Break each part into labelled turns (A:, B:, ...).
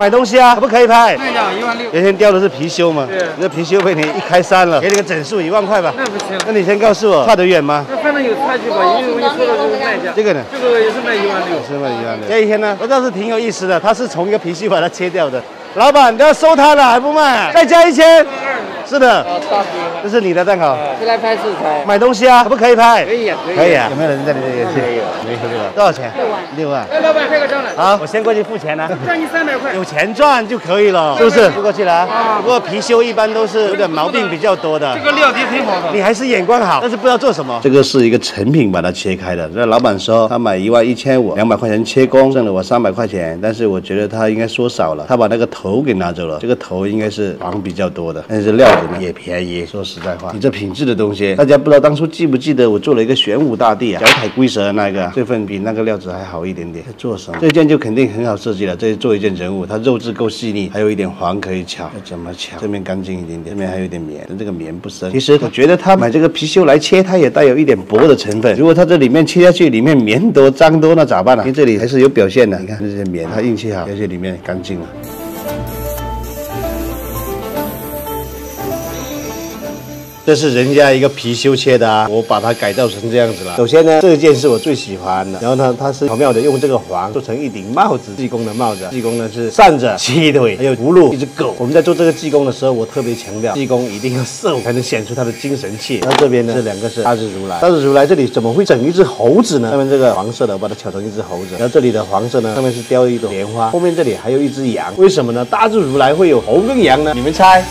A: 买东西啊，可不可以拍？
B: 看一下，一万六。
A: 原先雕的是貔貅嘛，
B: 对
A: 那貔貅被你一开山了，给你个整数一万块吧。
B: 那不行，
A: 那你先告诉我，差得远吗？
B: 那反正有差距吧，因为我跟你说的这个卖价，
A: 这个呢？
B: 这个也是卖一万六。
A: 是卖一万六。这一天呢，我倒是挺有意思的，他是从一个貔貅把它切掉的。老板，都要收他了还不卖？再加一千。是的，这是你的蛋糕。
B: 是来拍素材。
A: 买东西啊，可不可以拍？
B: 可以啊，可以。
A: 啊。有没有人在你这里？
B: 没有。
A: 没有这个。多少钱？六万。六万。
B: 哎，老板开个账来。
A: 好，我先过去付钱了。
B: 赚你三百块。
A: 有钱赚就可以了，是不是？付过去了啊。不过貔貅一般都是有点毛病比较多的。
B: 这个料底挺好的。
A: 你还是眼光好，但是不知道做什么。这个是一个成品，把它切开的。那老板说他买一万一千五，两百块钱切工，挣了我三百块钱。但是我觉得他应该说少了，他把那个头给拿走了。这个头应该是黄比较多的，但是料子呢也便宜。说实在话，你这品质的东西，大家不知道当初记不记得我做了一个玄武大帝啊，脚踩龟蛇的那个，这份比那个料子还好一点点。做什么？这件就肯定很好设计了。这做一件人物，它肉质够细腻，还有一点黄可以巧。要怎么巧？这边干净一点点，这边还有一点棉，但这个棉不深。其实我觉得他买这个貔貅来切，它也带有一点薄的成分。如果它这里面切下去，里面棉多脏多，那咋办呢？因为这里还是有表现的。你看这些棉，它运气好，而且里面干净了。这是人家一个貔貅切的啊，我把它改造成这样子了。首先呢，这件是我最喜欢的，然后呢，它是巧妙的用这个黄做成一顶帽子，济公的帽子。济公呢是扇子鸡腿，还有葫芦，一只狗。我们在做这个济公的时候，我特别强调，济公一定要瘦，才能显出他的精神气。然后这边呢，这两个是大智如来，大智如来这里怎么会整一只猴子呢？上面这个黄色的，我把它巧成一只猴子。然后这里的黄色呢，上面是雕一朵莲花，后面这里还有一只羊。为什么呢？大智如来会有猴跟羊呢？你们猜？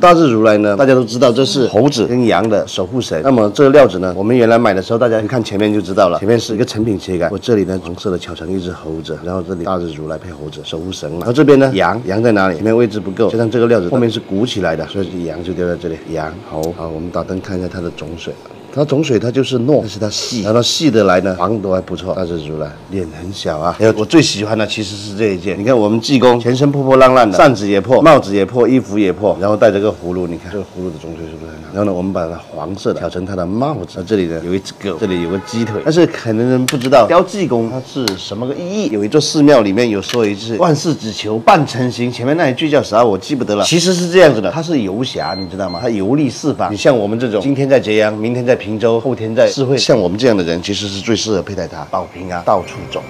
A: 大日如来呢，大家都知道这是猴子跟羊的守护神。那么这个料子呢，我们原来买的时候，大家一看前面就知道了，前面是一个成品切开。我这里呢，红色的巧成一只猴子，然后这里大日如来配猴子，守护神嘛。然后这边呢，羊，羊在哪里？前面位置不够，加上这个料子后面是鼓起来的，所以羊就丢在这里。羊，猴，好，我们打灯看一下它的种水。它种水它就是糯，但是它细，然后细的来呢，黄都还不错。大智如来脸很小啊，还有我最喜欢的其实是这一件，你看我们济公全身破破烂烂的，扇子也破，帽子也破，衣服也破，然后带着个葫芦，你看这个葫芦的种水是不是很好？然后呢，我们把它黄色的调成它的帽子，这里呢有一只狗，这里有个鸡腿，但是可能人不知道雕济公它是什么个意义。有一座寺庙里面有说一句万事只求半成形，前面那一句叫啥我记不得了。其实是这样子的，它是游侠，你知道吗？它游历四方。你像我们这种今天在揭阳，明天在平洲，后天在。像我们这样的人，其实是最适合佩戴它，保平安，到处走。